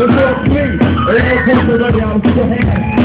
Let's go, please. Everyone, put the ready. Put your hands.